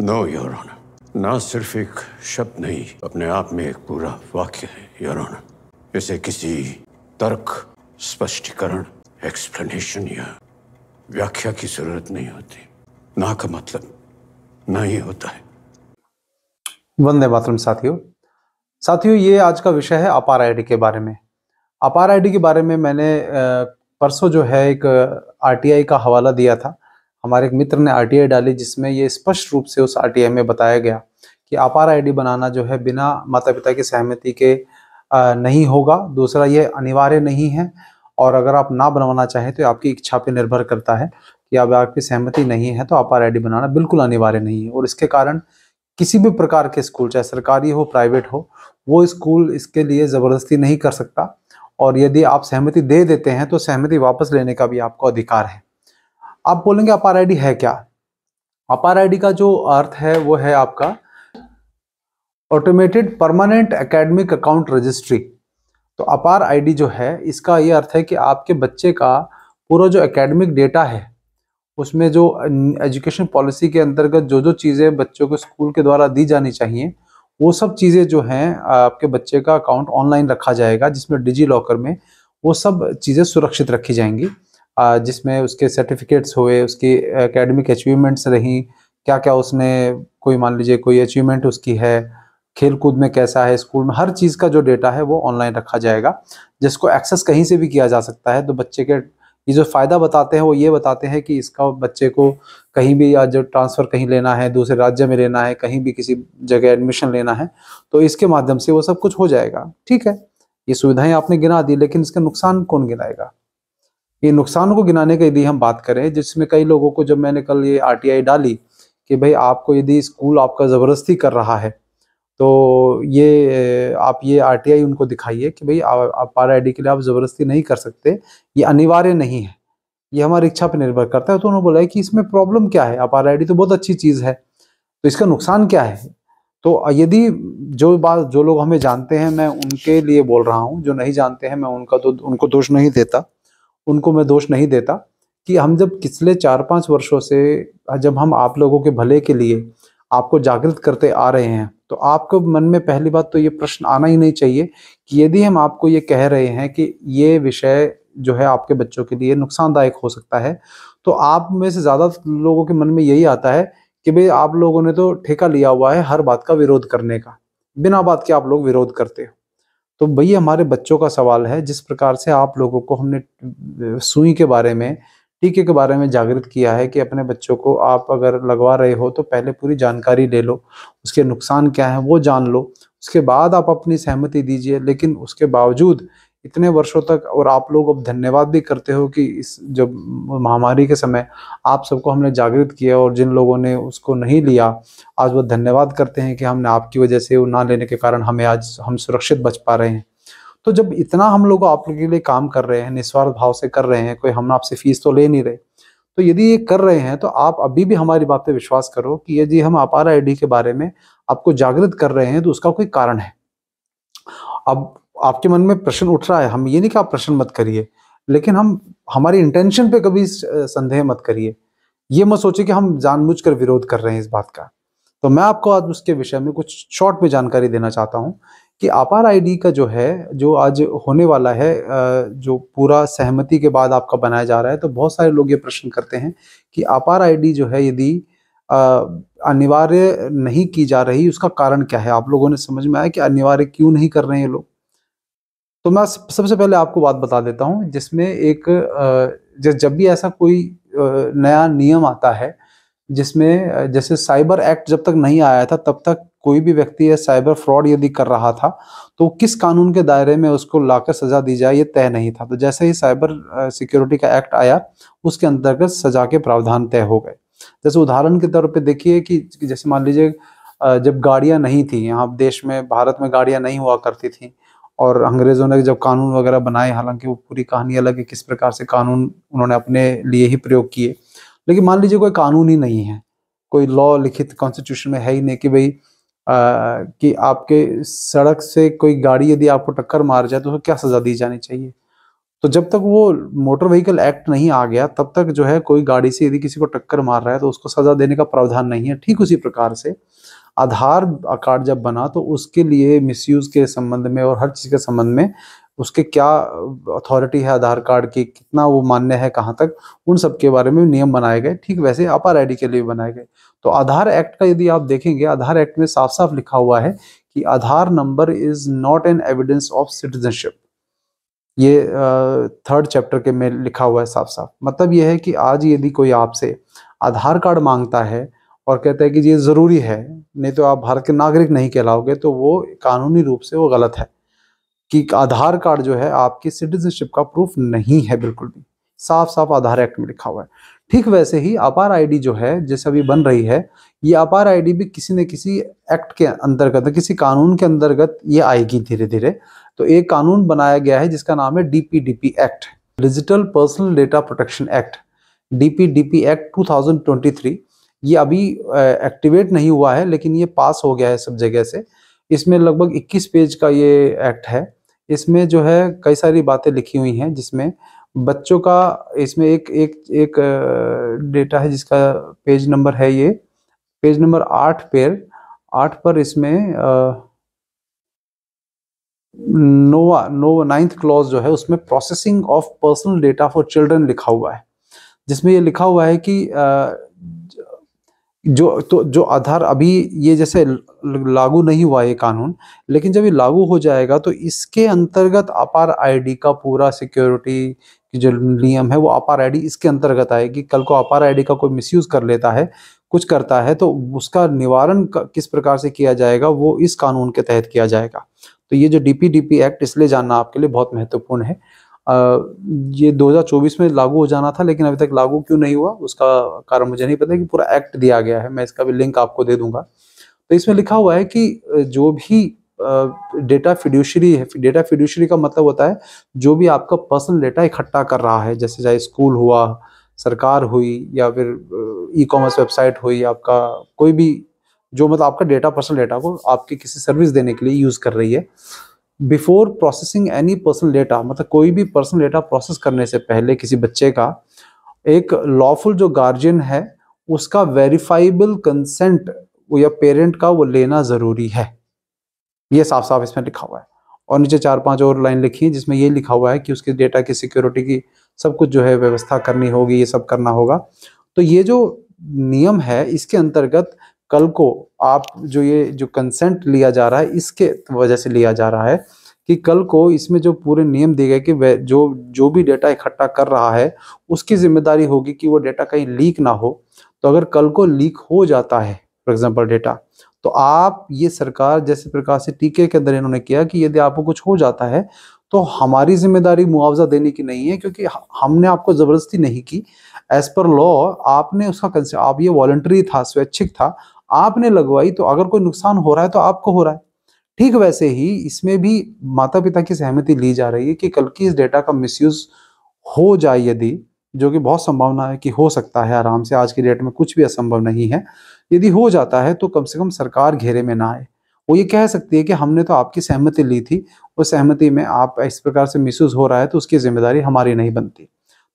Know your honour ना सिर्फ़ एक शब्द नहीं अपने आप में एक पूरा वाक्य है योर ऑनर इसे किसी तर्क स्पष्टीकरण एक्सप्लेनेशन या व्याख्या की ज़रूरत नहीं होती ना का मतलब ना ही होता है वंदे मातरम साथियों साथियों ये आज का विषय है अपार आईडी के बारे में अपार आईडी के बारे में मैंने परसों जो है एक आरटीआई का हवाला दिया था। हमारे एक मित्र ने आरटीआई डाली, जिसमें ये स्पष्ट रूप से उस आरटीआई में बताया गया कि अपार आईडी बनाना जो है बिना माता पिता की सहमति के नहीं होगा। दूसरा, ये अनिवार्य नहीं है और अगर आप ना बनवाना चाहें तो आपकी इच्छा पर निर्भर करता है कि अब आपकी सहमति नहीं है तो अपार आईडी बनाना बिल्कुल अनिवार्य नहीं है। और इसके कारण किसी भी प्रकार के स्कूल, चाहे सरकारी हो, प्राइवेट हो, वो स्कूल इसके लिए ज़बरदस्ती नहीं कर सकता। और यदि आप सहमति दे देते हैं तो सहमति वापस लेने का भी आपको अधिकार है। आप बोलेंगे अपार आईडी है क्या? अपार आईडी का जो अर्थ है, वो है आपका automated permanent academic account registry तो अपार आईडी जो है, इसका ये अर्थ है कि आपके बच्चे का पूरा जो एकेडमिक डेटा है, उसमें जो एजुकेशन पॉलिसी के अंतर्गत जो जो चीज़ें बच्चों को स्कूल के द्वारा दी जानी चाहिए, वो सब चीज़ें जो हैं, आपके बच्चे का अकाउंट ऑनलाइन रखा जाएगा, जिसमें डिजी लॉकर में वो सब चीज़ें सुरक्षित रखी जाएँगी। जिसमें उसके सर्टिफिकेट्स हुए, उसकी एकेडमिक अचीवमेंट्स रही क्या क्या उसने, कोई मान लीजिए कोई अचीवमेंट उसकी है खेल कूद में कैसा है स्कूल में, हर चीज़ का जो डेटा है वो ऑनलाइन रखा जाएगा, जिसको एक्सेस कहीं से भी किया जा सकता है। तो बच्चे के, ये जो फ़ायदा बताते हैं, वो ये बताते हैं कि इसका बच्चे को कहीं भी या जो ट्रांसफ़र कहीं लेना है, दूसरे राज्य में लेना है, कहीं भी किसी जगह एडमिशन लेना है तो इसके माध्यम से वो सब कुछ हो जाएगा। ठीक है? ये सुविधाएँ आपने गिना दी, लेकिन इसका नुकसान कौन गिनाएगा? ये नुकसान को गिनाने का यदि हम बात करें, जिसमें कई लोगों को जब मैंने कल ये आरटीआई डाली कि भाई आपको यदि स्कूल आपका ज़बरदस्ती कर रहा है तो ये, आप ये आरटीआई उनको दिखाइए कि भाई आप पार आई के लिए आप ज़बरदस्ती नहीं कर सकते, ये अनिवार्य नहीं है। ये हमारी इच्छा पर निर्भर करता है। तो उन्होंने बोला है कि इसमें प्रॉब्लम क्या है? आप आरआईडी तो बहुत अच्छी चीज़ है तो इसका नुकसान क्या है? तो यदि जो बात, जो लोग हमें जानते हैं, मैं उनके लिए बोल रहा हूँ, जो नहीं जानते हैं, मैं उनका तो उनको दोष नहीं देता। उनको मैं दोष नहीं देता कि हम जब पिछले चार पाँच वर्षों से, जब हम आप लोगों के भले के लिए आपको जागृत करते आ रहे हैं तो आपको मन में पहली बात तो ये प्रश्न आना ही नहीं चाहिए कि यदि हम आपको ये कह रहे हैं कि ये विषय जो है आपके बच्चों के लिए नुकसानदायक हो सकता है तो आप में से ज़्यादा लोगों के मन में यही आता है कि भाई आप लोगों ने तो ठेका लिया हुआ है हर बात का विरोध करने का, बिना बात के आप लोग विरोध करते हो। तो भैया हमारे बच्चों का सवाल है, जिस प्रकार से आप लोगों को हमने सुई के बारे में, टीके के बारे में जागृत किया है कि अपने बच्चों को आप अगर लगवा रहे हो तो पहले पूरी जानकारी ले लो, उसके नुकसान क्या है वो जान लो, उसके बाद आप अपनी सहमति दीजिए, लेकिन उसके बावजूद इतने वर्षों तक और आप लोग अब धन्यवाद भी करते हो कि इस जब महामारी के समय आप सबको हमने जागृत किया और जिन लोगों ने उसको नहीं लिया, आज वो धन्यवाद करते हैं कि हमने आपकी वजह से वो ना लेने के कारण हमें आज हम सुरक्षित बच पा रहे हैं। तो जब इतना हम लोग आप लोगों के लिए काम कर रहे हैं, निस्वार्थ भाव से कर रहे हैं, कोई हम आपसे फ़ीस तो ले नहीं रहे तो यदि ये कर रहे हैं तो आप अभी भी हमारी बात पे विश्वास करो कि यदि हम अपार आईडी के बारे में आपको जागृत कर रहे हैं तो उसका कोई कारण है। अब आपके मन में प्रश्न उठ रहा है, हम ये नहीं कि आप प्रश्न मत करिए, लेकिन हम, हमारी इंटेंशन पे कभी संदेह मत करिए। ये मत सोचिए कि हम जानबूझकर विरोध कर रहे हैं इस बात का। तो मैं आपको आज उसके विषय में कुछ शॉर्ट में जानकारी देना चाहता हूँ कि आपार आईडी का जो है, जो आज होने वाला है जो पूरा सहमति के बाद आपका बनाया जा रहा है तो बहुत सारे लोग ये प्रश्न करते हैं कि आपार आईडी जो है यदि अनिवार्य नहीं की जा रही, उसका कारण क्या है? आप लोगों ने समझ में आया कि अनिवार्य क्यों नहीं कर रहे हैं ये लोग? तो मैं सबसे पहले आपको बात बता देता हूँ, जिसमें एक जब भी ऐसा कोई नया नियम आता है, जिसमें जैसे साइबर एक्ट जब तक नहीं आया था, तब तक कोई भी व्यक्ति या साइबर फ्रॉड यदि कर रहा था तो किस कानून के दायरे में उसको लाकर सजा दी जाए, ये तय नहीं था। तो जैसे ही साइबर सिक्योरिटी का एक्ट आया, उसके अंतर्गत सजा के प्रावधान तय हो गए। जैसे उदाहरण के तौर पे देखिए कि जैसे मान लीजिए जब गाड़ियाँ नहीं थी, यहाँ देश में, भारत में गाड़ियाँ नहीं हुआ करती थी और अंग्रेज़ों ने जब कानून वगैरह बनाए, हालाँकि वो पूरी कहानी अलग है, किस प्रकार से कानून उन्होंने अपने लिए ही प्रयोग किए। लेकिन मान लीजिए कोई कानून ही नहीं है, कोई लॉ लिखित कॉन्स्टिट्यूशन में है ही नहीं कि भाई कि आपके सड़क से कोई गाड़ी यदि आपको टक्कर मार जाए तो उसको क्या सजा दी जानी चाहिए? तो जब तक वो मोटर व्हीकल एक्ट नहीं आ गया, तब तक जो है कोई गाड़ी से यदि किसी को टक्कर मार रहा है तो उसको सजा देने का प्रावधान नहीं है, ठीक उसी प्रकार से। आधार कार्ड जब बना तो उसके लिए मिसयूज के संबंध में और हर चीज़ के संबंध में उसके क्या अथॉरिटी है आधार कार्ड की, कितना वो मान्य है, कहाँ तक, उन सब के बारे में नियम बनाए गए। ठीक वैसे अपार आईडी के लिए बनाए गए। तो आधार एक्ट का यदि आप देखेंगे, आधार एक्ट में साफ़ साफ़ लिखा हुआ है कि Aadhaar number is not an evidence of citizenship ये थर्ड चैप्टर के में लिखा हुआ है साफ़ साफ़ मतलब ये है कि आज यदि कोई आपसे आधार कार्ड माँगता है और कहता है कि ये ज़रूरी है, नहीं तो आप भारत के नागरिक नहीं कहलाओगे तो वो कानूनी रूप से वो गलत है कि आधार कार्ड जो है आपकी सिटीजनशिप का प्रूफ नहीं है बिल्कुल भी। साफ़ साफ़ आधार एक्ट में लिखा हुआ है। ठीक वैसे ही अपार आईडी जो है, जैसे अभी बन रही है, ये अपार आईडी भी किसी न किसी एक्ट के अंतर्गत, किसी कानून के अंतर्गत ये आएगी धीरे धीरे तो एक कानून बनाया गया है, जिसका नाम है DPDP act, digital personal data protection act DPDP act 2023 ये अभी एक्टिवेट नहीं हुआ है, लेकिन ये पास हो गया है सब जगह से। इसमें लगभग 21 पेज का ये एक्ट है। इसमें जो है कई सारी बातें लिखी हुई हैं, जिसमें बच्चों का, इसमें एक एक एक डेटा है जिसका पेज नंबर है ये। पेज नंबर आठ पेर, आठ पर इसमें नोवा, नो नाइन्थ क्लॉज जो है, उसमें processing of personal data for children लिखा हुआ है। जिसमें ये लिखा हुआ है कि जो तो जो आधार अभी ये जैसे लागू नहीं हुआ ये कानून, लेकिन जब ये लागू हो जाएगा तो इसके अंतर्गत अपार आईडी का पूरा सिक्योरिटी की जो नियम है, वो अपार आईडी इसके अंतर्गत आएगी। कल को अपार आईडी का कोई मिसयूज कर लेता है, कुछ करता है तो उसका निवारण किस प्रकार से किया जाएगा, वो इस कानून के तहत किया जाएगा। तो ये जो डीपीडीपी एक्ट इसलिए जानना आपके लिए बहुत महत्वपूर्ण है। ये 2024 में लागू हो जाना था, लेकिन अभी तक लागू क्यों नहीं हुआ, उसका कारण मुझे नहीं पता कि पूरा एक्ट दिया गया है, मैं इसका भी लिंक आपको दे दूँगा। तो इसमें लिखा हुआ है कि जो भी डेटा फिड्यूशरी है, डेटा फिड्यूशरी का मतलब होता है, जो भी आपका पर्सनल डेटा इकट्ठा कर रहा है, जैसे चाहे स्कूल हुआ, सरकार हुई, या फिर ई कॉमर्स वेबसाइट हुई, आपका कोई भी, जो मतलब आपका डेटा पर्सनल डेटा को आपकी किसी सर्विस देने के लिए यूज़ कर रही है before processing any personal data मतलब कोई भी पर्सनल डेटा प्रोसेस करने से पहले किसी बच्चे का एक लॉफुल जो गार्जियन है, उसका वेरीफाइबल कंसेंट या पेरेंट का वो लेना ज़रूरी है। ये साफ़ साफ़ इसमें लिखा हुआ है। और नीचे चार पाँच और लाइन लिखी है जिसमें ये लिखा हुआ है कि उसके डेटा की सिक्योरिटी की सब कुछ जो है व्यवस्था करनी होगी, ये सब करना होगा। तो ये जो नियम है, इसके अंतर्गत कल को आप जो ये जो कंसेंट लिया जा रहा है, इसके वजह से लिया जा रहा है कि कल को इसमें जो पूरे नियम दिए गए कि वह जो जो भी डेटा इकट्ठा कर रहा है, उसकी ज़िम्मेदारी होगी कि वो डेटा कहीं लीक ना हो। तो अगर कल को लीक हो जाता है फॉर एग्ज़ाम्पल डेटा तो आप, ये सरकार जैसे प्रकार से टीके के अंदर इन्होंने किया कि यदि आपको कुछ हो जाता है तो हमारी ज़िम्मेदारी मुआवजा देने की नहीं है, क्योंकि हमने आपको ज़बरदस्ती नहीं की। एज पर लॉ आपने उसका आप ये वॉलंटरी था, स्वैच्छिक था, आपने लगवाई तो अगर कोई नुकसान हो रहा है तो आपको हो रहा है। ठीक वैसे ही इसमें भी माता पिता की सहमति ली जा रही है कि कल की इस डेटा का मिसयूज हो जाए यदि, जो कि बहुत संभावना है कि हो सकता है आराम से, आज की डेट में कुछ भी असंभव नहीं है। यदि हो जाता है तो कम से कम सरकार घेरे में ना आए। वो ये कह सकती है कि हमने तो आपकी सहमति ली थी, उस सहमति में आप इस प्रकार से मिसयूज हो रहा है तो उसकी ज़िम्मेदारी हमारी नहीं बनती।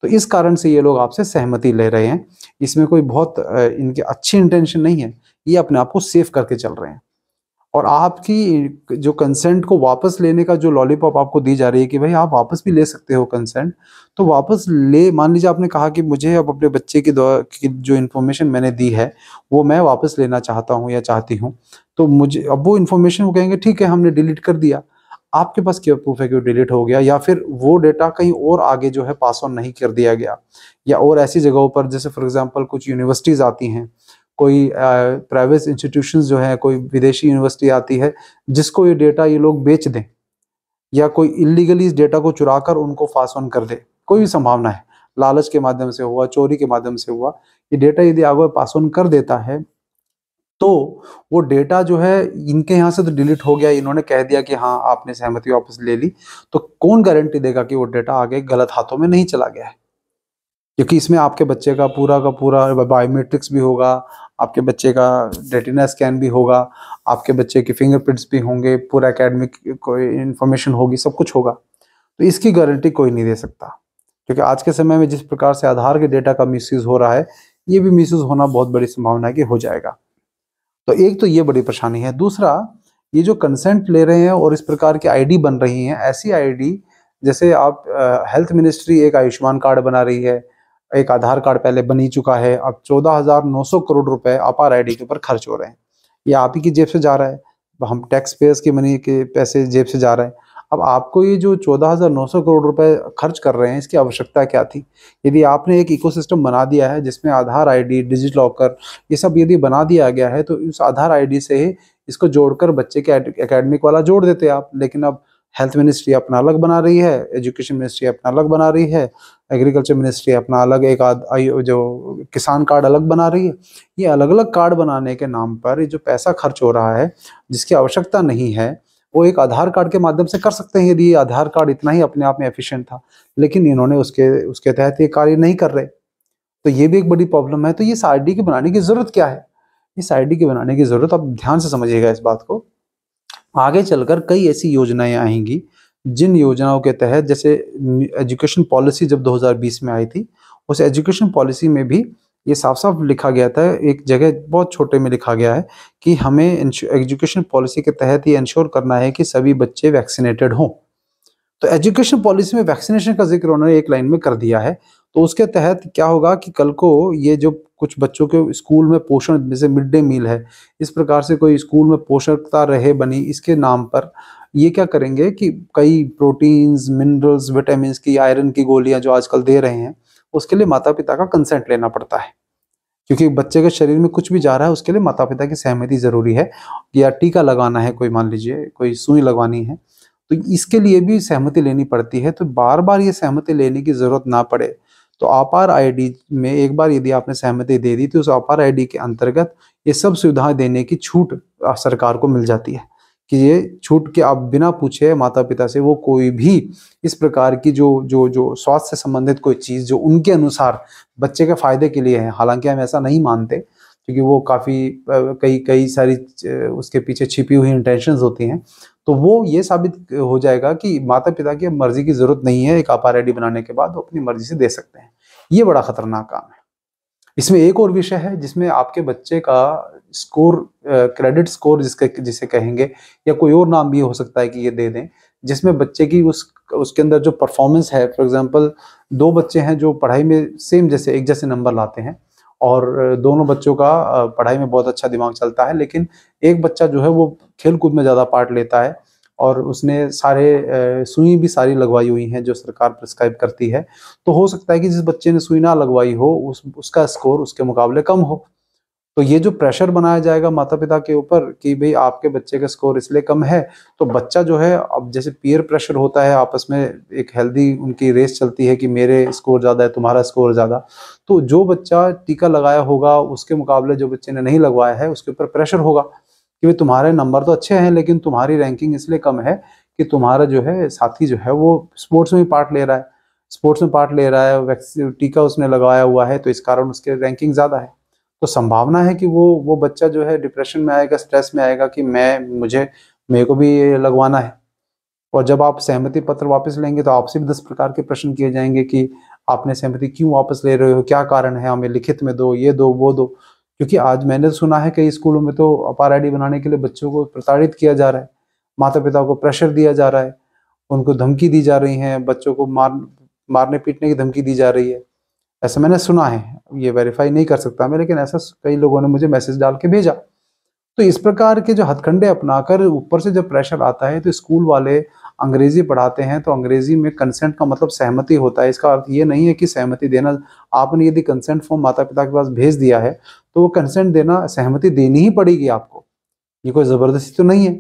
तो इस कारण से ये लोग आपसे सहमति ले रहे हैं, इसमें कोई बहुत इनकी अच्छी इंटेंशन नहीं है, ये अपने आप को सेफ़ करके चल रहे हैं। और आपकी जो कंसेंट को वापस लेने का जो लॉलीपॉप आपको दी जा रही है कि भाई आप वापस भी ले सकते हो कंसेंट तो वापस ले मान लीजिए आपने कहा कि मुझे अब अपने बच्चे की, जो इन्फॉर्मेशन मैंने दी है वो मैं वापस लेना चाहता हूँ या चाहती हूँ तो मुझे अब वो इन्फॉर्मेशन वो कहेंगे ठीक है हमने डिलीट कर दिया। आपके पास क्या प्रूफ है कि वो डिलीट हो गया? या फिर वो डेटा कहीं और आगे जो है पास ऑन नहीं कर दिया गया? या और ऐसी जगहों पर जैसे फॉर एग्जांपल कुछ यूनिवर्सिटीज आती हैं कोई प्राइवेट इंस्टीट्यूशंस जो है, कोई विदेशी यूनिवर्सिटी आती है, जिसको ये डेटा ये लोग बेच दें, या कोई इलीगली इस डेटा को चुरा कर उनको पास ऑन कर दे, कोई भी संभावना है, लालच के माध्यम से हुआ, चोरी के माध्यम से हुआ, ये डेटा यदि आगे पास ऑन कर देता है तो वो डेटा जो है, इनके यहाँ से तो डिलीट हो गया, इन्होंने कह दिया कि हाँ आपने सहमति वापस ले ली तो कौन गारंटी देगा कि वो डेटा आगे गलत हाथों में नहीं चला गया है? क्योंकि इसमें आपके बच्चे का पूरा का पूरा बायोमेट्रिक्स भी होगा, आपके बच्चे का रेटिना स्कैन भी होगा, आपके बच्चे के फिंगरप्रिंट्स भी होंगे, पूरा एकेडमिक कोई इन्फॉर्मेशन होगी, सब कुछ होगा। तो इसकी गारंटी कोई नहीं दे सकता। क्योंकि आज के समय में जिस प्रकार से आधार के डेटा का मिसयूज हो रहा है, ये भी मिसयूज होना बहुत बड़ी संभावना है कि हो जाएगा। तो एक तो ये बड़ी परेशानी है। दूसरा, ये जो कंसेंट ले रहे हैं और इस प्रकार की आईडी बन रही हैं, ऐसी आईडी जैसे आप हेल्थ मिनिस्ट्री एक आयुष्मान कार्ड बना रही है एक आधार कार्ड पहले बन चुका है। अब चौदह हज़ार नौ सौ करोड़ रुपए अपार आईडी के ऊपर खर्च हो रहे हैं। ये आप ही की जेब से जा रहा है। हम टैक्स पेयर्स के मनी के पैसे जेब से जा रहे हैं। अब आपको ये जो चौदह हज़ार नौ सौ करोड़ रुपए खर्च कर रहे हैं, इसकी आवश्यकता क्या थी? यदि आपने एक इकोसिस्टम बना दिया है, जिसमें आधार आईडी डिजिट लॉकर ये सब यदि बना दिया गया है तो उस आधार आईडी से ही इसको जोड़कर बच्चे के एकेडमिक वाला जोड़ देते आप। लेकिन अब हेल्थ मिनिस्ट्री अपना अलग बना रही है एजुकेशन मिनिस्ट्री अपना अलग बना रही है एग्रीकल्चर मिनिस्ट्री अपना अलग एक आद जो किसान कार्ड अलग बना रही है। ये अलग अलग कार्ड बनाने के नाम पर जो पैसा खर्च हो रहा है, जिसकी आवश्यकता नहीं है, वो एक आधार कार्ड के माध्यम से कर सकते हैं। यदि आधार कार्ड इतना ही अपने आप में एफिशिएंट था, लेकिन इन्होंने उसके उसके तहत ये कार्य नहीं कर रहे। तो ये भी एक बड़ी प्रॉब्लम है। तो ये आई की बनाने की ज़रूरत क्या है? इस आई की बनाने की ज़रूरत आप ध्यान से समझिएगा इस बात को। आगे चलकर कई ऐसी योजनाएँ आएँगी। जिन योजनाओं के तहत जैसे एजुकेशन पॉलिसी जब 2020 में आई थी, उस एजुकेशन पॉलिसी में भी ये साफ़ साफ़ लिखा गया था, एक जगह बहुत छोटे में लिखा गया है कि हमें एजुकेशन पॉलिसी के तहत ये इंश्योर करना है कि सभी बच्चे वैक्सीनेटेड हों। तो एजुकेशन पॉलिसी में वैक्सीनेशन का ज़िक्र उन्होंने एक लाइन में कर दिया है। तो उसके तहत क्या होगा कि कल को ये जो कुछ बच्चों के स्कूल में पोषण, जैसे मिड डे मील है, इस प्रकार से कोई स्कूल में पोषकता रहे बनी, इसके नाम पर ये क्या करेंगे कि कई प्रोटीन्स, मिनरल्स विटामिन की, आयरन की गोलियाँ जो आजकल दे रहे हैं, उसके लिए माता पिता का कंसेंट लेना पड़ता है। क्योंकि बच्चे के शरीर में कुछ भी जा रहा है, उसके लिए माता पिता की सहमति ज़रूरी है, या टीका लगाना है कोई, मान लीजिए, कोई सुई लगवानी है तो इसके लिए भी सहमति लेनी पड़ती है तो बार बार ये सहमति लेने की ज़रूरत ना पड़े। तो आपार आईडी में एक बार यदि आपने सहमति दे दी तो उस आपार आईडी के अंतर्गत ये सब सुविधाएँ देने की छूट सरकार को मिल जाती है। कि ये छूट के आप बिना पूछे माता पिता से वो कोई भी इस प्रकार की जो जो जो स्वास्थ्य से संबंधित कोई चीज़ जो उनके अनुसार बच्चे के फ़ायदे के लिए है, हालाँकि हम ऐसा नहीं मानते क्योंकि वो काफ़ी कई कई सारी उसके पीछे छिपी हुई इंटेंशन होती हैं। तो वो ये साबित हो जाएगा कि माता पिता की मर्ज़ी की ज़रूरत नहीं है, एक आपा रेडी बनाने के बाद वो अपनी मर्ज़ी से दे सकते हैं। ये बड़ा खतरनाक काम है। इसमें एक और विषय है, जिसमें आपके बच्चे का स्कोर क्रेडिट स्कोर जिसके, जिसे कहेंगे, या कोई और नाम भी हो सकता है कि ये दे दें, जिसमें बच्चे की उस, उसके अंदर जो परफॉर्मेंस है फॉर एग्जांपल दो बच्चे हैं जो पढ़ाई में सेम जैसे, एक जैसे नंबर लाते हैं। और दोनों बच्चों का पढ़ाई में बहुत अच्छा दिमाग चलता है, लेकिन एक बच्चा जो है वो खेल कूद में ज़्यादा पार्ट लेता है और उसने सारे सुई भी सारी लगवाई हुई हैं जो सरकार प्रिस्क्राइब करती है। तो हो सकता है कि जिस बच्चे ने सुई ना लगवाई हो, उस, उसका स्कोर उसके मुकाबले कम हो। तो ये जो प्रेशर बनाया जाएगा माता पिता के ऊपर कि भाई आपके बच्चे का स्कोर इसलिए कम है तो बच्चा जो है, अब जैसे पीयर प्रेशर होता है, आपस में एक हेल्दी उनकी रेस चलती है कि मेरे स्कोर ज़्यादा है, तुम्हारा स्कोर ज़्यादा। तो जो बच्चा टीका लगाया होगा, उसके मुकाबले जो बच्चे ने नहीं लगवाया है, उसके ऊपर प्रेशर होगा कि भाई तुम्हारे नंबर तो अच्छे हैं, लेकिन तुम्हारी रैंकिंग इसलिए कम है कि तुम्हारा जो है, साथी जो है, वो स्पोर्ट्स में पार्ट ले रहा है। स्पोर्ट्स में पार्ट ले रहा है टीका उसने लगाया हुआ है तो इस कारण उसके रैंकिंग ज़्यादा है। तो संभावना है कि वो वो बच्चा जो है डिप्रेशन में आएगा स्ट्रेस में आएगा कि मैं, मुझे, मेरे को भी लगवाना है। और जब आप सहमति पत्र वापस लेंगे तो आपसे भी दस प्रकार के प्रश्न किए जाएँगे कि आपने सहमति क्यों वापस ले रहे हो, क्या कारण है, हमें लिखित में दो, ये दो, वो दो। क्योंकि आज मैंने सुना है कई स्कूलों में तो अपार आईडी बनाने के लिए बच्चों को प्रताड़ित किया जा रहा है। माता पिता को प्रेशर दिया जा रहा है, उनको धमकी दी जा रही है, बच्चों को मार मारने पीटने की धमकी दी जा रही है। ऐसा मैंने सुना है, ये वेरीफाई नहीं कर सकता मैं, लेकिन ऐसा कई लोगों ने मुझे मैसेज डाल के भेजा। तो इस प्रकार के जो हथकंडे अपनाकर ऊपर से जब प्रेशर आता है तो स्कूल वाले अंग्रेज़ी पढ़ाते हैं तो अंग्रेज़ी में कंसेंट का मतलब सहमति होता है। इसका अर्थ ये नहीं है कि सहमति देना, आपने यदि कंसेंट फॉर्म माता पिता के पास भेज दिया है तो वो कंसेंट देना, सहमति देनी ही पड़ेगी आपको। ये कोई ज़बरदस्ती तो नहीं है।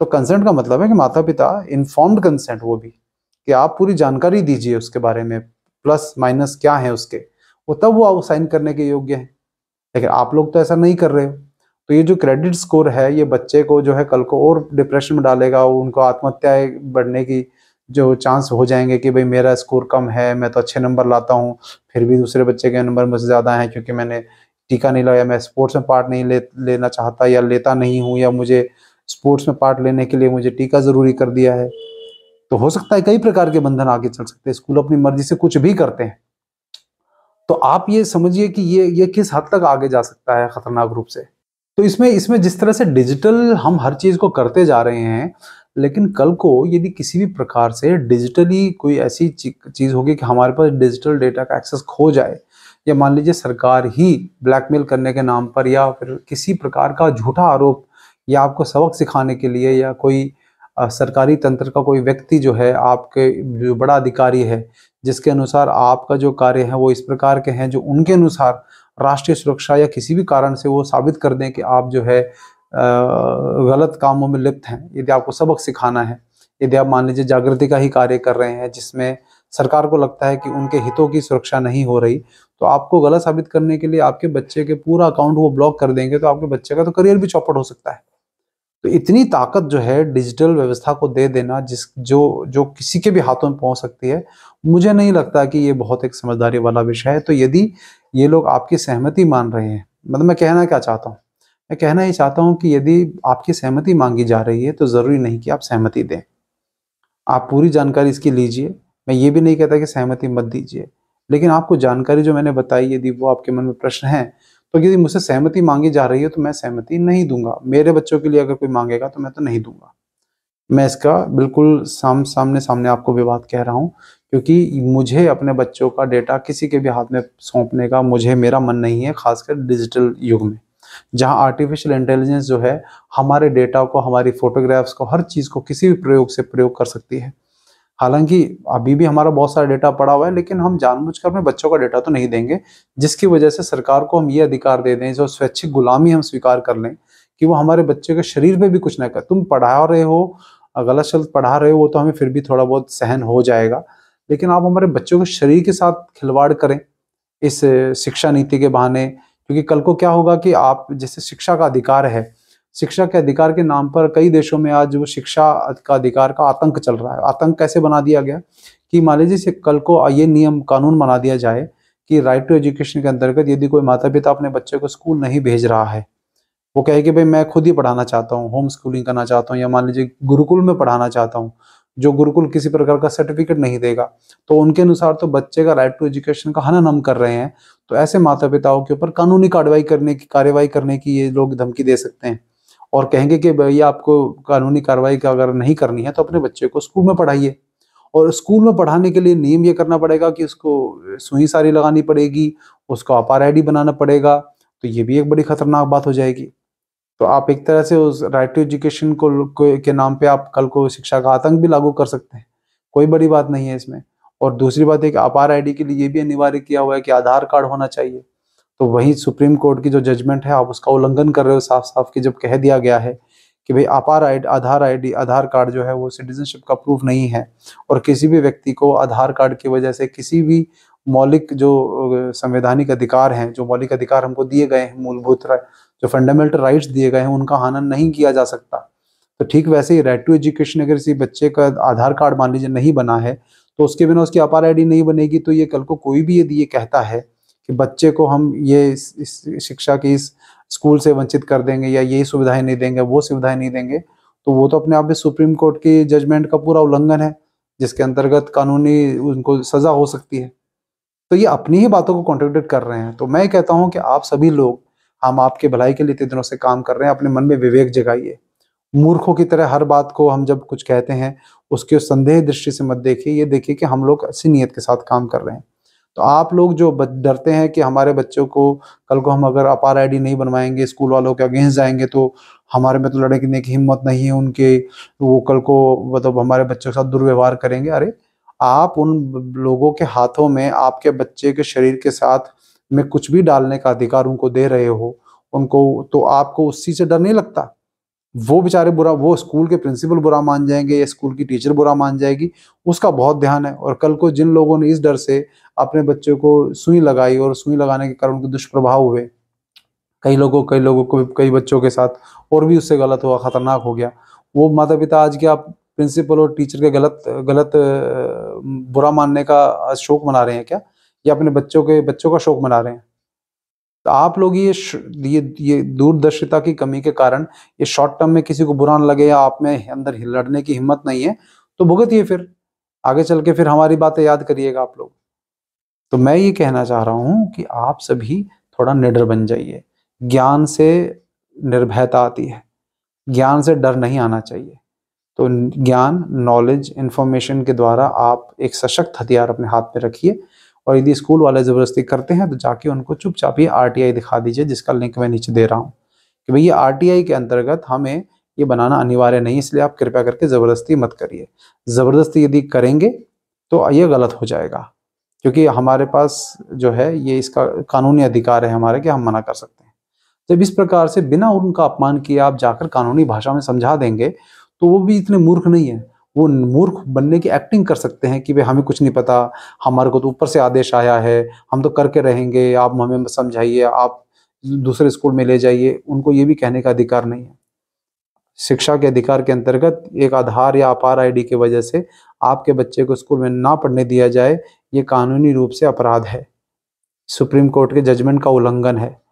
तो कंसेंट का मतलब है कि माता पिता इन्फॉर्म्ड कंसेंट वो भी, कि आप पूरी जानकारी दीजिए उसके बारे में। प्लस माइनस क्या है उसके, वो तब वो साइन करने के योग्य है। लेकिन आप लोग तो ऐसा नहीं कर रहे हो। तो ये जो क्रेडिट स्कोर है, ये बच्चे को जो है कल को और डिप्रेशन में डालेगा उनको आत्महत्या बढ़ने की जो चांस हो जाएँगे कि भाई मेरा स्कोर कम है, मैं तो अच्छे नंबर लाता हूँ, फिर भी दूसरे बच्चे के नंबर मुझसे ज़्यादा हैं क्योंकि मैंने टीका नहीं लगाया, मैं स्पोर्ट्स में पार्ट नहीं ले, लेना चाहता या लेता नहीं हूँ, या मुझे स्पोर्ट्स में पार्ट लेने के लिए मुझे टीका ज़रूरी कर दिया है। तो हो सकता है कई प्रकार के बंधन आगे चल सकते हैं, स्कूल अपनी मर्ज़ी से कुछ भी करते हैं। तो आप ये समझिए कि ये ये किस हद तक आगे जा सकता है खतरनाक रूप से। तो इसमें इसमें जिस तरह से डिजिटल हम हर चीज़ को करते जा रहे हैं, लेकिन कल को यदि किसी भी प्रकार से डिजिटली कोई ऐसी चीज़ होगी कि हमारे पास डिजिटल डेटा का एक्सेस खो जाए, या मान लीजिए सरकार ही ब्लैकमेल करने के नाम पर या फिर किसी प्रकार का झूठा आरोप, या आपको सबक सिखाने के लिए या कोई सरकारी तंत्र का कोई व्यक्ति जो है, आपके जो बड़ा अधिकारी है, जिसके अनुसार आपका जो कार्य है, वो इस प्रकार के हैं जो उनके अनुसार राष्ट्रीय सुरक्षा या किसी भी कारण से वो साबित कर दें कि आप जो है गलत कामों में लिप्त हैं। यदि आपको सबक सिखाना है, यदि आप मान लीजिए जागृति का ही कार्य कर रहे हैं, जिसमें सरकार को लगता है कि उनके हितों की सुरक्षा नहीं हो रही तो आपको गलत साबित करने के लिए आपके बच्चे के पूरा अकाउंट वो ब्लॉक कर देंगे तो आपके बच्चे का तो करियर भी चौपट हो सकता है। तो इतनी ताकत जो है डिजिटल व्यवस्था को दे देना जिस जो जो किसी के भी हाथों में पहुँच सकती है, मुझे नहीं लगता कि ये बहुत एक समझदारी वाला विषय है। तो यदि ये लोग आपकी सहमति मान रहे हैं मतलब मैं कहना क्या चाहता हूँ? मैं कहना ये चाहता हूँ कि यदि आपकी सहमति मांगी जा रही है तो ज़रूरी नहीं कि आप सहमति दें। आप पूरी जानकारी इसकी लीजिए। मैं ये भी नहीं कहता कि सहमति मत दीजिए। लेकिन आपको जानकारी जो मैंने बताई, यदि वो आपके मन में प्रश्न है तो यदि मुझसे सहमति मांगी जा रही है तो मैं सहमति नहीं दूँगा। मेरे बच्चों के लिए अगर कोई मांगेगा तो मैं तो नहीं दूँगा। मैं इसका बिल्कुल साम सामने सामने आपको विवाद कह रहा हूँ, क्योंकि मुझे अपने बच्चों का डेटा किसी के भी हाथ में सौंपने का मुझे मेरा मन नहीं है, खासकर डिजिटल युग में, जहाँ आर्टिफिशियल इंटेलिजेंस जो है, हमारे डेटा को, हमारी फोटोग्राफ्स को, हर चीज़ को किसी भी प्रयोग से प्रयोग कर सकती है। हालाँकि अभी भी हमारा बहुत सारा डेटा पड़ा हुआ है, लेकिन हम जानबूझकर अपने बच्चों का डेटा तो नहीं देंगे, जिसकी वजह से सरकार को हम ये अधिकार दे दें, जो स्वैच्छिक गुलामी हम स्वीकार कर लें, कि वो हमारे बच्चे के शरीर पे भी कुछ ना कर। तुम पढ़ा रहे हो, गलत शब्द पढ़ा रहे हो, वो तो हमें फिर भी थोड़ा बहुत सहन हो जाएगा। लेकिन आप हमारे बच्चों के शरीर के साथ खिलवाड़ करें इस शिक्षा नीति के बहाने, क्योंकि कल को क्या होगा कि आप, जैसे शिक्षा का अधिकार है शिक्षा के अधिकार के नाम पर कई देशों में आज वो शिक्षा का अधिकार का आतंक चल रहा है। आतंक कैसे बना दिया गया? कि मान लीजिए कल को ये नियम कानून बना दिया जाए कि राइट टू एजुकेशन के अंतर्गत यदि कोई माता पिता अपने बच्चे को स्कूल नहीं भेज रहा है, वो कहे कि भाई मैं खुद ही पढ़ाना चाहता हूँ होम स्कूलिंग करना चाहता हूँ या मान लीजिए गुरुकुल में पढ़ाना चाहता हूँ, जो गुरुकुल किसी प्रकार का सर्टिफिकेट नहीं देगा तो उनके अनुसार तो बच्चे का राइट टू एजुकेशन का हनन हम कर रहे हैं तो ऐसे माता पिताओं के ऊपर कानूनी कार्रवाई करने की कार्यवाही करने की ये लोग धमकी दे सकते हैं। और कहेंगे कि भैया आपको कानूनी कार्रवाई का अगर नहीं करनी है तो अपने बच्चे को स्कूल में पढ़ाइए। और स्कूल में पढ़ाने के लिए नियम ये करना पड़ेगा कि उसको सुई सारी लगानी पड़ेगी उसको अपार आई बनाना पड़ेगा तो ये भी एक बड़ी खतरनाक बात हो जाएगी। तो आप एक तरह से उस राइट टू एजुकेशन को, को नाम पे आप कल को शिक्षा का आतंक भी लागू कर सकते हैं। कोई बड़ी बात नहीं है इसमें। और दूसरी बात है कि अपार आईडी के लिए ये भी अनिवार्य किया हुआ है कि आधार कार्ड होना चाहिए। तो वही सुप्रीम कोर्ट की जो जजमेंट है, आप उसका उल्लंघन कर रहे हो साफ़ साफ़ की जब कह दिया गया है कि भाई अपार आई आधार आईडी, आधार कार्ड जो है वो सिटीजनशिप का प्रूफ नहीं है और किसी भी व्यक्ति को आधार कार्ड की वजह से किसी भी मौलिक जो संवैधानिक अधिकार हैं, जो मौलिक अधिकार हमको दिए गए हैं, मूलभूत जो फंडामेंटल राइट्स दिए गए हैं, उनका हनन नहीं किया जा सकता। तो ठीक वैसे ही राइट टू एजुकेशन अगर किसी बच्चे का आधार कार्ड मान लीजिए नहीं बना है तो उसके बिना उसकी अपार आईडी नहीं बनेगी तो ये कल को कोई भी यदि ये कहता है कि बच्चे को हम ये इस, शिक्षा की इस स्कूल से वंचित कर देंगे या ये सुविधाएँ नहीं देंगे वो सुविधाएँ नहीं देंगे तो वो तो अपने आप में सुप्रीम कोर्ट की जजमेंट का पूरा उल्लंघन है जिसके अंतर्गत कानूनी उनको सजा हो सकती है। तो ये अपनी ही बातों को कॉन्ट्रोडिक्ट कर रहे हैं। तो मैं कहता हूँ कि आप सभी लोग हम आपके भलाई के लिए इतने दिनों से काम कर रहे हैं अपने मन में विवेक जगाइए। मूर्खों की तरह हर बात को हम जब कुछ कहते हैं उसके संदेह दृष्टि से मत देखिए ये देखिए कि हम लोग अच्छी नीयत के साथ काम कर रहे हैं। तो आप लोग जो डरते हैं कि हमारे बच्चों को कल को हम अगर अपार आईडी नहीं बनवाएँगे, स्कूल वालों के अगेंस्ट जाएँगे तो हमारे में तो लड़ने की हिम्मत नहीं है उनके, वो कल को मतलब हमारे बच्चों के साथ दुर्व्यवहार करेंगे। अरे, आप उन लोगों के हाथों में, आपके बच्चे के शरीर के साथ में कुछ भी डालने का अधिकार उनको दे रहे हो, उनको तो आपको उस चीज़ से डर नहीं लगता? वो बेचारे बुरा, वो स्कूल के प्रिंसिपल बुरा मान जाएँगे या स्कूल की टीचर बुरा मान जाएगी, उसका बहुत ध्यान है। और कल को जिन लोगों ने इस डर से अपने बच्चों को सुई लगाई और सुई लगाने के कारण उनके दुष्प्रभाव हुए। कई लोगों कई लोगों को कई बच्चों के साथ और भी उससे गलत हुआ, खतरनाक हो गया। वो माता पिता आज के आप प्रिंसिपल और टीचर के गलत गलत बुरा मानने का शोक मना रहे हैं क्या? या अपने बच्चों के, बच्चों का शोक मना रहे हैं? तो आप लोग ये ये ये दूरदर्शिता की कमी के कारण ये शॉर्ट टर्म में किसी को बुरा न लगे या आप में अंदर लड़ने की हिम्मत नहीं है तो भुगतिए फिर। आगे चल के फिर हमारी बातें याद करिएगा आप लोग। तो मैं ये कहना चाह रहा हूँ कि आप सभी थोड़ा निडर बन जाइए। ज्ञान से निर्भयता आती है। ज्ञान से डर नहीं आना चाहिए। तो ज्ञान नॉलेज इन्फॉर्मेशन के द्वारा आप एक सशक्त हथियार अपने हाथ में रखिए और यदि स्कूल वाले ज़बरदस्ती करते हैं तो जाके उनको चुपचाप ये आर दिखा दीजिए, जिसका लिंक मैं नीचे दे रहा हूँ कि भाई ये आर के अंतर्गत हमें ये बनाना अनिवार्य नहीं इसलिए आप कृपया करके ज़बरदस्ती मत करिए। ज़बरदस्ती यदि करेंगे तो ये गलत हो जाएगा। क्योंकि हमारे पास जो है, ये इसका कानूनी अधिकार है हमारे कि हम मना कर सकते हैं। जब इस प्रकार से बिना उनका अपमान किए आप जाकर कानूनी भाषा में समझा देंगे तो वो भी इतने मूर्ख नहीं है। वो मूर्ख बनने की एक्टिंग कर सकते हैं कि भाई हमें कुछ नहीं पता, हमारे को तो ऊपर से आदेश आया है, हम तो करके रहेंगे, आप हमें समझाइए, आप दूसरे स्कूल में ले जाइए। उनको ये भी कहने का अधिकार नहीं है। शिक्षा के अधिकार के अंतर्गत एक आधार या अपार आईडी की वजह से आपके बच्चे को स्कूल में ना पढ़ने दिया जाए ये कानूनी रूप से अपराध है। सुप्रीम कोर्ट के जजमेंट का उल्लंघन है।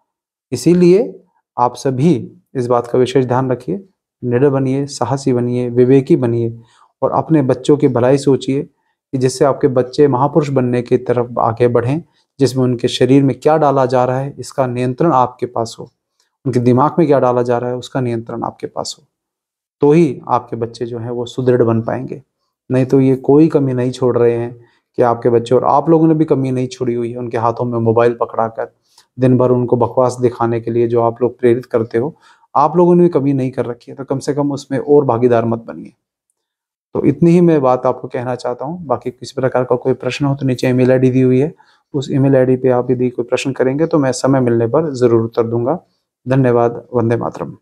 इसीलिए आप सभी इस बात का विशेष ध्यान रखिए, निडर बनिए, साहसी बनिए, विवेकी बनिए और अपने बच्चों की भलाई सोचिए कि जिससे आपके बच्चे महापुरुष बनने की तरफ़ आगे बढ़ें, जिसमें उनके शरीर में क्या डाला जा रहा है, इसका नियंत्रण आपके पास हो। उनके दिमाग में क्या डाला जा रहा है, उसका नियंत्रण आपके पास हो। तो ही आपके बच्चे जो हैं वो सुदृढ़ बन पाएँगे। नहीं तो ये कोई कमी नहीं छोड़ रहे हैं। कि आपके बच्चे और आप लोगों ने भी कमी नहीं छोड़ी हुई है उनके हाथों में मोबाइल पकड़ा कर दिन भर उनको बकवास दिखाने के लिए जो आप लोग प्रेरित करते हो, आप लोगों ने भी कमी नहीं कर रखी है तो कम से कम उसमें और भागीदार मत बनिए। तो इतनी ही मैं बात आपको कहना चाहता हूँ, बाकी किसी प्रकार का कोई प्रश्न हो तो नीचे ईमेल आईडी दी हुई है, उस ईमेल आईडी पे आप यदि कोई प्रश्न करेंगे तो मैं समय मिलने पर ज़रूर उत्तर दूँगा। धन्यवाद, वंदे मातरम।